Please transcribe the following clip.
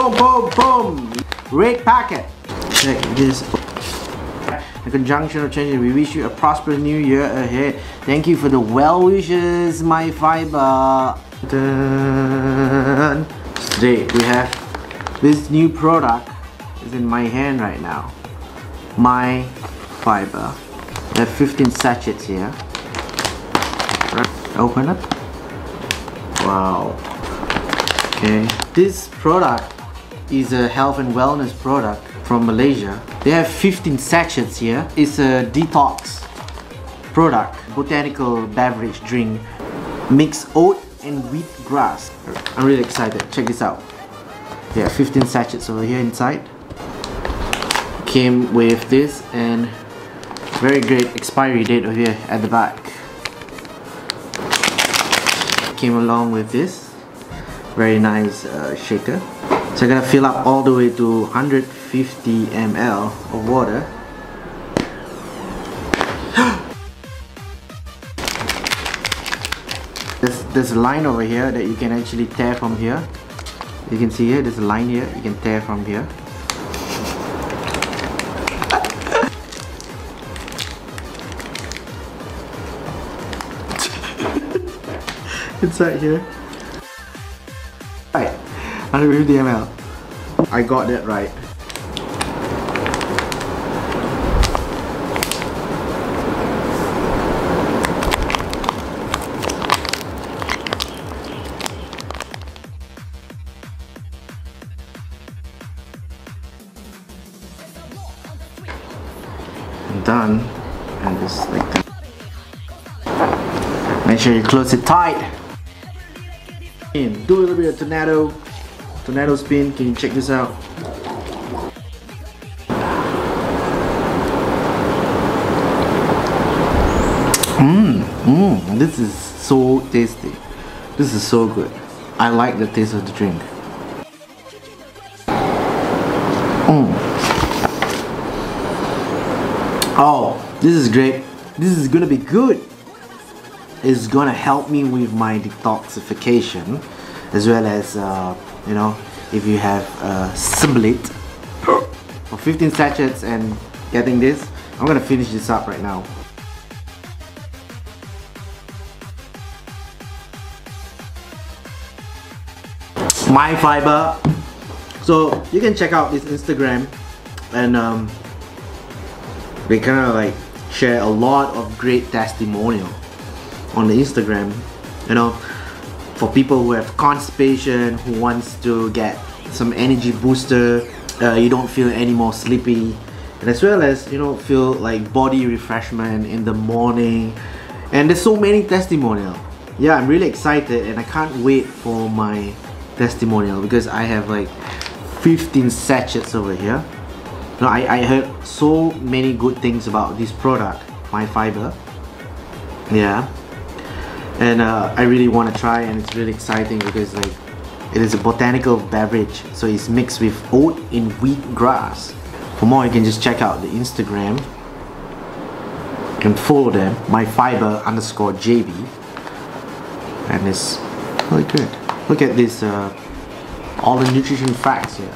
boom, boom, boom. Red packet. Check this. In conjunction of changing, we wish you a prosperous new year ahead. Thank you for the well wishes, my fiber. Dun. Today we have this new product is in my hand right now. My fiber. There are 15 sachets here. Open it. Wow. Okay. This product is a health and wellness product from Malaysia. They have 15 sachets here. It's a detox product, botanical beverage drink, mix oat and wheat grass. I'm really excited. Check this out. There are 15 sachets over here inside. Came with this and very great expiry date over here at the back. Came along with this very nice uh, shaker. So I'm gonna fill up all the way to 150 ml of water. there's, a line over here that you can actually tear from here. You can see here, there's a line here, you can tear from here. it's right here. Right, 150 ml. I got that right. I'm done. And just like that. Make sure you close it tight. In. Do a little bit of tornado, tornado spin. Can you check this out? Mmm, mmm, this is so tasty. This is so good. I like the taste of the drink. Mmm. Oh, this is great. This is gonna be good. It's gonna help me with my detoxification as well as, uh, you know, if you have a siblet for 15 sachets and getting this, I'm gonna finish this up right now. My fiber. So you can check out this Instagram and um, they kind of like share a lot of great testimonial on the Instagram you know for people who have constipation who wants to get some energy booster uh, you don't feel any more sleepy and as well as you know feel like body refreshment in the morning and there's so many testimonial yeah I'm really excited and I can't wait for my testimonial because I have like 15 sachets over here no, I, I heard so many good things about this product, My Fiber. Yeah. And uh, I really want to try and it's really exciting because like it is a botanical beverage. So it's mixed with oat and wheat grass. For more you can just check out the Instagram. You can follow them, My Fiber underscore JB. And it's really good. Look at this, uh, all the nutrition facts here.